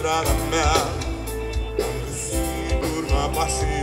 strada mea Sigur mă pașii